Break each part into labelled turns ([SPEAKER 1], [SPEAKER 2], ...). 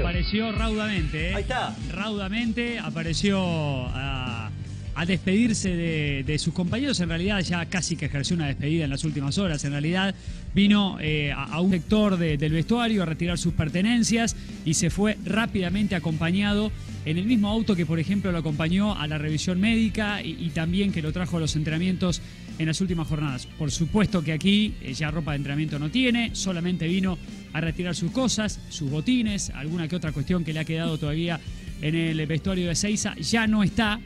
[SPEAKER 1] Apareció raudamente, ¿eh?
[SPEAKER 2] Ahí está.
[SPEAKER 1] Raudamente apareció a, a despedirse de, sus compañeros. En realidad ya casi que ejerció una despedida en las últimas horas. En realidad vino eh, a, un sector de- del vestuario a retirar sus pertenencias y se fue rápidamente acompañado en el mismo auto que, por ejemplo, lo acompañó a la revisión médica y, y también que lo trajo a los entrenamientos en las últimas jornadas. Por supuesto que aquí eh, ya ropa de entrenamiento no tiene, solamente vino a retirar sus cosas, sus botines, alguna que otra cuestión que le ha quedado todavía en el vestuario de Seiza, ya no está.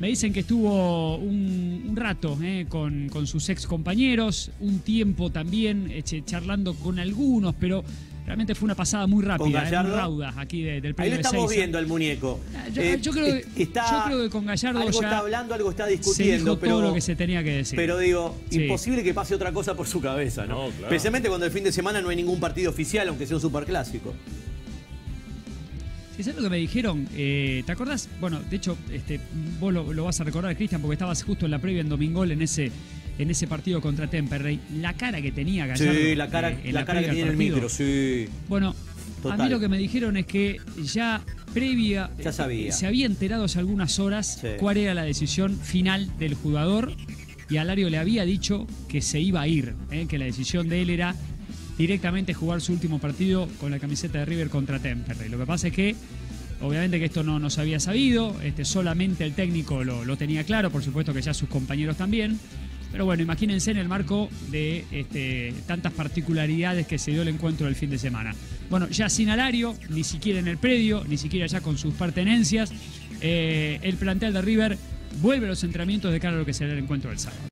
[SPEAKER 1] Me dicen que estuvo un, un rato eh, con, con sus ex compañeros, un tiempo también eh, charlando con algunos, pero realmente fue una pasada muy rápida, eh, muy
[SPEAKER 2] Gallardo?
[SPEAKER 1] rauda aquí de- del
[SPEAKER 2] Ahí
[SPEAKER 1] premio
[SPEAKER 2] lo
[SPEAKER 1] de
[SPEAKER 2] estamos
[SPEAKER 1] Seiza.
[SPEAKER 2] viendo al muñeco.
[SPEAKER 1] Ah, yo-
[SPEAKER 2] Eh,
[SPEAKER 1] yo creo que-
[SPEAKER 2] está-
[SPEAKER 1] yo creo que con Gallardo
[SPEAKER 2] algo
[SPEAKER 1] ya
[SPEAKER 2] está hablando, algo está
[SPEAKER 1] Se
[SPEAKER 2] discutiendo,
[SPEAKER 1] dijo
[SPEAKER 2] pero
[SPEAKER 1] todo lo que se tenía que decir.
[SPEAKER 2] Pero digo,
[SPEAKER 1] Sí.
[SPEAKER 2] imposible que pase otra cosa por su cabeza, ¿no?
[SPEAKER 3] No, claro.
[SPEAKER 2] Especialmente cuando el fin de semana no hay ningún partido oficial, aunque sea un superclásico.
[SPEAKER 1] ¿Sí, ¿Sabes lo que me dijeron? Eh, ¿Te acordás? Bueno, de hecho, este, vos lo, lo vas a recordar, Cristian, porque estabas justo en la previa en Domingol en ese, en ese partido contra Temperley. La cara que tenía Gallardo.
[SPEAKER 2] sí, la cara,
[SPEAKER 1] eh, en
[SPEAKER 2] la cara que tiene el micro, sí.
[SPEAKER 1] Bueno, a mí lo que me dijeron es que ya previa
[SPEAKER 2] Ya sabía.
[SPEAKER 1] eh, se había enterado hace algunas horas
[SPEAKER 2] Sí.
[SPEAKER 1] cuál era la decisión final del jugador y Alario le había dicho que se iba a ir, eh, que la decisión de él era directamente jugar su último partido con la camiseta de River contra Temperley. Lo que pasa es que obviamente que esto no, no se había sabido, este, solamente el técnico lo, lo tenía claro, por supuesto que ya sus compañeros también. Pero bueno, imagínense en el marco de este, tantas particularidades que se dio el encuentro del fin de semana. Bueno, ya sin Alario, ni siquiera en el predio, ni siquiera ya con sus pertenencias, eh, el plantel de River vuelve a los entrenamientos de cara a lo que será el encuentro del sábado.